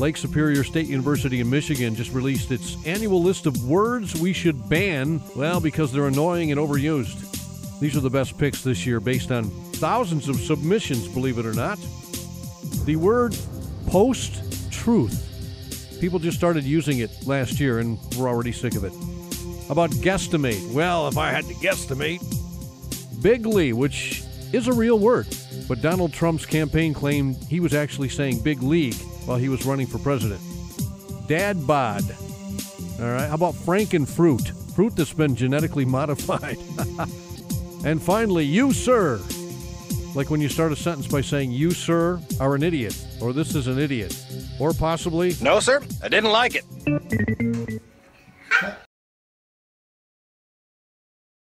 Lake Superior State University in Michigan just released its annual list of words we should ban, well, because they're annoying and overused. These are the best picks this year based on thousands of submissions, believe it or not. The word post truth. People just started using it last year and we're already sick of it. About guesstimate. Well, if I had to guesstimate, bigly, which is a real word, but Donald Trump's campaign claimed he was actually saying big league while he was running for president. Dad bod. All right. How about frankenfruit? Fruit that's been genetically modified. and finally, you, sir. Like when you start a sentence by saying, you, sir, are an idiot, or this is an idiot, or possibly, No, sir, I didn't like it.